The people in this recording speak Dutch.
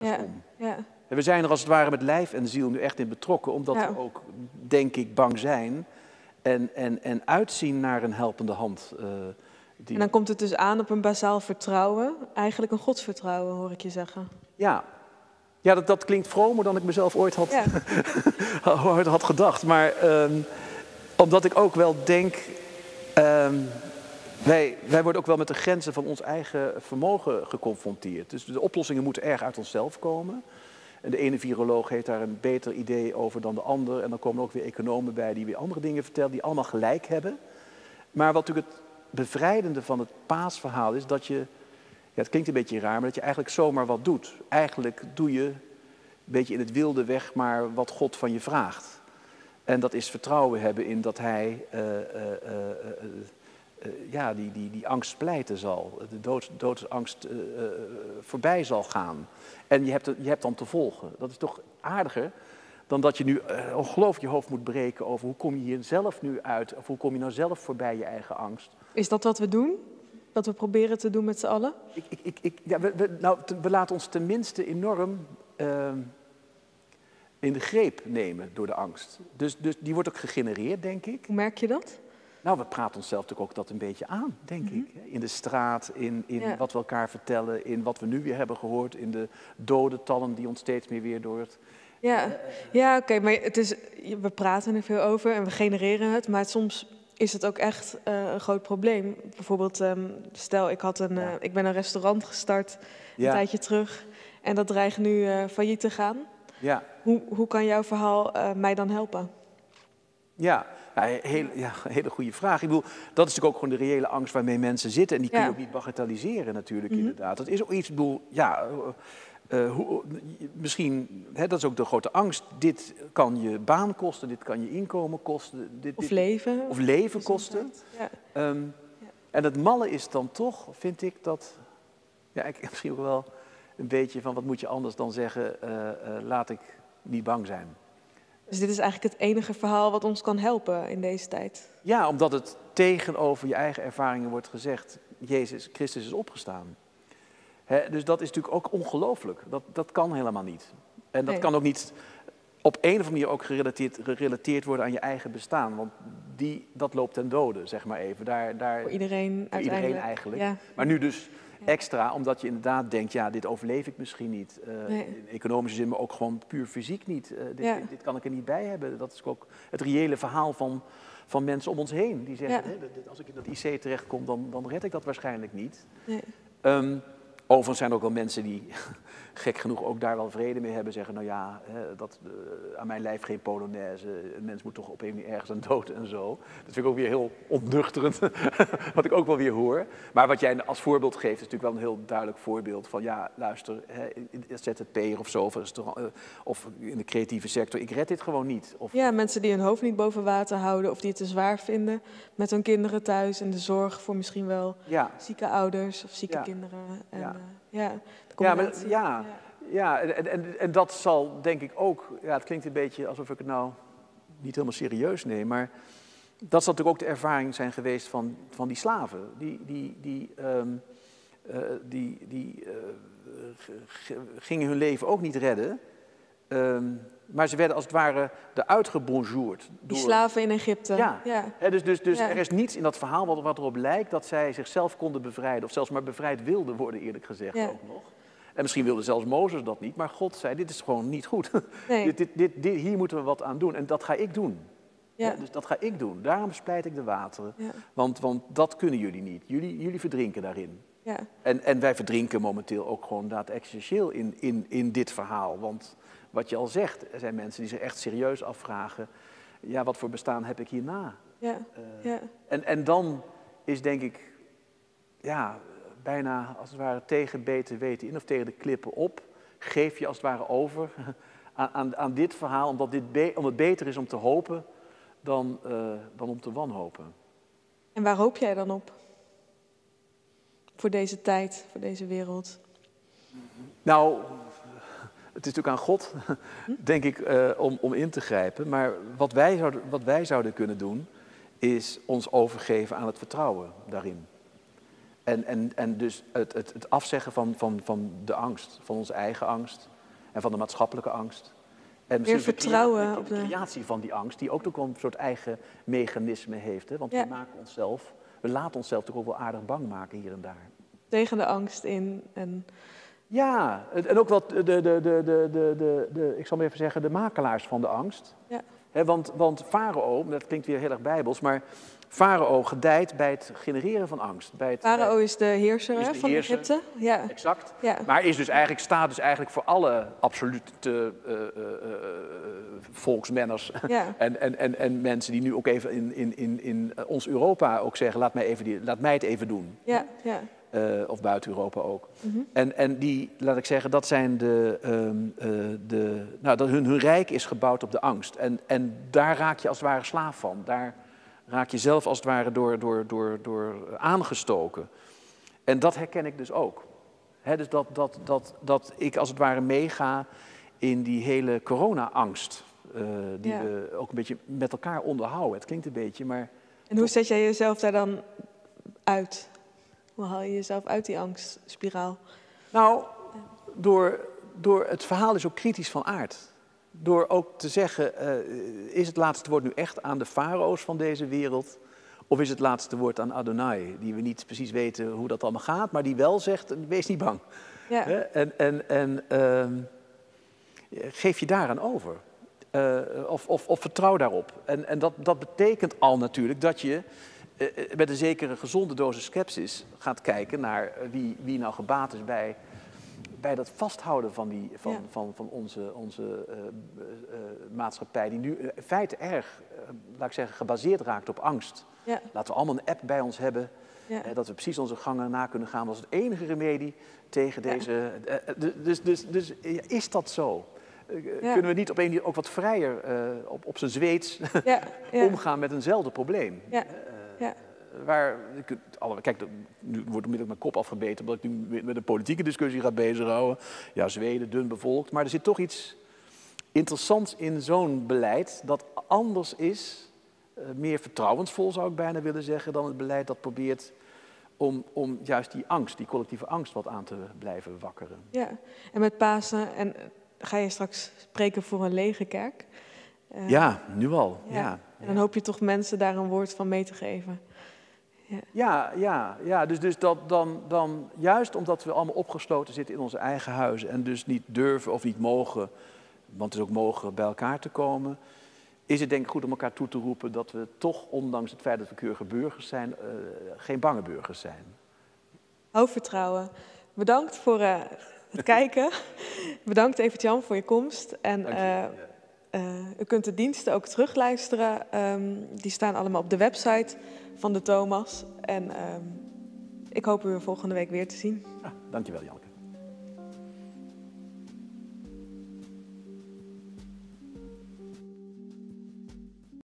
Ja, ja. En we zijn er als het ware met lijf en ziel nu echt in betrokken, omdat Ja. we ook, denk ik, bang zijn en, en, en uitzien naar een helpende hand. eh, die... En dan komt het dus aan op een bazaal vertrouwen. Eigenlijk een godsvertrouwen, hoor ik je zeggen. Ja, ja dat, dat klinkt vromer dan ik mezelf ooit had, Ja, ooit had gedacht. Maar ehm, omdat ik ook wel denk, ehm, wij, wij worden ook wel met de grenzen van ons eigen vermogen geconfronteerd. Dus de oplossingen moeten erg uit onszelf komen. En de ene viroloog heeft daar een beter idee over dan de ander. En dan komen er ook weer economen bij die weer andere dingen vertellen, die allemaal gelijk hebben. Maar wat natuurlijk het bevrijdende van het paasverhaal is dat je, ja, het klinkt een beetje raar, maar dat je eigenlijk zomaar wat doet. Eigenlijk doe je een beetje in het wilde weg maar wat God van je vraagt. En dat is vertrouwen hebben in dat Hij eh, eh, eh, ja, die, die, die angst pleiten zal, de dood, doodsangst eh, eh, voorbij zal gaan. En je hebt, je hebt dan te volgen. Dat is toch aardiger dan dat je nu eh, ongelooflijk je hoofd moet breken over hoe kom je hier zelf nu uit, of hoe kom je nou zelf voorbij je eigen angst. is dat wat we doen? Wat we proberen te doen met z'n allen? Ik, ik, ik, ja, we, we- nou, we laten ons tenminste enorm in de greep nemen door de angst. Dus, dus die wordt ook gegenereerd, denk ik. Hoe merk je dat? Nou, we praten onszelf natuurlijk ook dat een beetje aan, denk ik. In de straat, in, in Ja. wat we elkaar vertellen, in wat we nu weer hebben gehoord, in de dodentallen die ons steeds meer weer door het... Ja, ja oké, maar het is, we praten er veel over en we genereren het, maar soms is het ook echt eh, een groot probleem. Bijvoorbeeld, ehm, stel ik, had een, eh, ik ben een restaurant gestart een tijdje terug en dat dreigt nu eh, failliet te gaan. ja, Hoe, hoe kan jouw verhaal eh, mij dan helpen? ja. Ja, heel, ja, een hele goede vraag. Ik bedoel, dat is natuurlijk ook gewoon de reële angst waarmee mensen zitten. En die kun je ook niet bagatelliseren natuurlijk, Mhm. inderdaad. Dat is ook iets, ik bedoel, ja... eh, eh, hoe, misschien, hè, dat is ook de grote angst. Dit kan je baan kosten, dit kan je inkomen kosten. Dit, Of dit- leven? of leven kosten. Ja. Ehm, Ja. En het malle is dan toch, vind ik, dat... Ja, ik misschien ook wel een beetje van wat moet je anders dan zeggen... eh, laat ik niet bang zijn. Dus dit is eigenlijk het enige verhaal wat ons kan helpen in deze tijd. Ja, omdat het tegenover je eigen ervaringen wordt gezegd... Jezus Christus is opgestaan. Dus dat is natuurlijk ook ongelooflijk. Dat, dat kan helemaal niet. En dat Nee. kan ook niet op een of andere manier ook gerelateerd, gerelateerd worden aan je eigen bestaan. Want die, dat loopt ten dode, zeg maar even. Daar, daar, Voor iedereen voor uiteindelijk. iedereen eigenlijk. Ja. Maar nu dus. Extra, omdat je inderdaad denkt, ja, dit overleef ik misschien niet. Eh, Nee. In economische zin, maar ook gewoon puur fysiek niet. Eh, dit, Ja. dit, kan ik er niet bij hebben. Dat is ook het reële verhaal van, van mensen om ons heen. Die zeggen, Ja. hè, als ik in dat IC terechtkom, dan, dan red ik dat waarschijnlijk niet. Nee. Ehm, overigens zijn er ook wel mensen die gek genoeg ook daar wel vrede mee hebben. Zeggen, nou ja, hè, dat, eh, aan mijn lijf geen polonaise. Een mens moet toch op een manier ergens aan dood en zo. Dat vind ik ook weer heel ontnuchterend, wat ik ook wel weer hoor. Maar wat jij als voorbeeld geeft, is natuurlijk wel een heel duidelijk voorbeeld van... ja, luister, hè, ZZP'er of zo, of, eh, of in de creatieve sector, ik red dit gewoon niet. Of, Ja, mensen die hun hoofd niet boven water houden of die het te zwaar vinden met hun kinderen thuis en de zorg voor misschien wel ja, zieke ouders of zieke Ja. kinderen. En, Ja. Ja. ja, Ja, maar- ja. Ja, en, en, en dat zal denk ik ook, ja, het klinkt een beetje alsof ik het nou niet helemaal serieus neem, maar dat zal natuurlijk ook de ervaring zijn geweest van, van die slaven. Die, die, die, ehm, eh, die, die eh, gingen hun leven ook niet redden, ehm, maar ze werden als het ware eruit gebonjourd. Die door- slaven in Egypte. Ja. dus dus, dus Ja. er is niets in dat verhaal wat, wat erop lijkt dat zij zichzelf konden bevrijden. Of zelfs maar bevrijd wilden worden, eerlijk gezegd Ja. ook nog. En misschien wilde zelfs Mozes dat niet, maar God zei, dit is gewoon niet goed. Nee. dit, dit, dit, dit- hier moeten we wat aan doen. En dat ga ik doen. Ja. Dus dat ga ik doen. Daarom splijt ik de wateren. Want, want dat kunnen jullie niet. Jullie, jullie verdrinken daarin. Ja. En, en wij verdrinken momenteel ook gewoon daad existentieel in, in, in dit verhaal. Want wat je al zegt, er zijn mensen die zich echt serieus afvragen... ja, wat voor bestaan heb ik hierna? Ja. Eh, Ja. en, en dan is denk ik, ja, bijna als het ware tegen beter weten in of tegen de klippen op. Geef je als het ware over aan, aan, aan dit verhaal, omdat, dit be- omdat het beter is om te hopen dan, eh, dan om te wanhopen. En waar hoop jij dan op? Voor deze tijd, voor deze wereld. Nou, het is natuurlijk aan God, denk ik, eh, om, om in te grijpen. Maar wat wij, zouden, wat wij zouden kunnen doen, is ons overgeven aan het vertrouwen daarin. En, en, en dus het, het, het afzeggen van, van, van de angst, van onze eigen angst en van de maatschappelijke angst. En Weer vertrouwen op de creatie van die angst, die ook nog een soort eigen mechanisme heeft. Hè? Want Ja. we maken onszelf, we laten onszelf toch ook wel aardig bang maken hier en daar. tegen de angst in. En Ja, en ook wat de, de, de, de, de, de, de, ik zal maar even zeggen, de makelaars van de angst. Ja. Hè, want, want Farao, dat klinkt weer heel erg bijbels, maar Farao gedijt bij het genereren van angst. Bij het, Farao is de heerser Is hè, de van heerser. Egypte. Ja. Exact. Ja. Maar is dus eigenlijk, staat dus eigenlijk voor alle absolute eh, eh, eh, volksmenners Ja. en, en, en, en mensen die nu ook even in, in, in, in ons Europa ook zeggen, laat mij, even die, laat mij het even doen. Ja, ja. Eh, of buiten Europa ook. Mhm. En, en die, laat ik zeggen, dat zijn de. ehm, eh, de nou, dat hun, hun rijk is gebouwd op de angst. En, en daar raak je als het ware slaaf van. Daar raak je zelf als het ware door, door, door, door aangestoken. En dat herken ik dus ook. Dus dat, dat, dat, dat ik als het ware meega in die hele corona-angst. eh, die Ja. we ook een beetje met elkaar onderhouden. Het klinkt een beetje, maar. En hoe zet jij jezelf daar dan uit? Hoe haal je jezelf uit die angstspiraal? Nou, door, door het verhaal is ook kritisch van aard. Door ook te zeggen, eh, is het laatste woord nu echt aan de farao's van deze wereld? Of is het laatste woord aan Adonai, die we niet precies weten hoe dat allemaal gaat, maar die wel zegt, wees niet bang. Ja. En, en, en ehm, geef je daaraan over. Eh, of, of, of vertrouw daarop. En, en dat, dat betekent al natuurlijk dat je met een zekere gezonde dosis sceptisch gaat kijken naar eh, wie, wie nou gebaat is bij, bij dat vasthouden van, die, van, Ja. van, van onze, onze eh, eh, eh, maatschappij, die nu in feite erg, eh, laat ik zeggen, gebaseerd raakt op angst. Ja. Laten we allemaal een app bij ons hebben, Ja. eh, dat we precies onze gangen na kunnen gaan. Is het enige remedie tegen deze. eh, eh, dus, dus, dus eh, is dat zo? Eh. Kunnen we niet op een manier ook wat vrijer eh, op, op zijn Zweeds. Ja. omgaan met eenzelfde probleem? Ja. Eh. Waar, kijk, nu wordt onmiddellijk mijn kop afgebeten omdat ik nu met- een politieke discussie ga bezighouden. Ja, Zweden, dun bevolkt. Maar er zit toch iets interessants in zo'n beleid dat anders is, eh, meer vertrouwensvol zou ik bijna willen zeggen, dan het beleid dat probeert om, om juist die angst, die collectieve angst, wat aan te blijven wakkeren. Ja. En met Pasen, en ga je straks spreken voor een lege kerk? Eh, Ja, nu al. ja. Ja. En dan hoop je toch mensen daar een woord van mee te geven. Ja, ja, ja. dus, dus dat dan, dan, juist omdat we allemaal opgesloten zitten in onze eigen huizen en dus niet durven of niet mogen, want het is ook mogen bij elkaar te komen, is het denk ik goed om elkaar toe te roepen dat we toch, ondanks het feit dat we keurige burgers zijn, eh, geen bange burgers zijn. Hou vertrouwen. Bedankt voor eh, het kijken. Bedankt Evert-Jan voor je komst. En Dank je. eh, u kunt de diensten ook terugluisteren. Ehm, die staan allemaal op de website van de Thomas. En ehm, ik hoop u volgende week weer te zien. Ja, dankjewel, Janneke.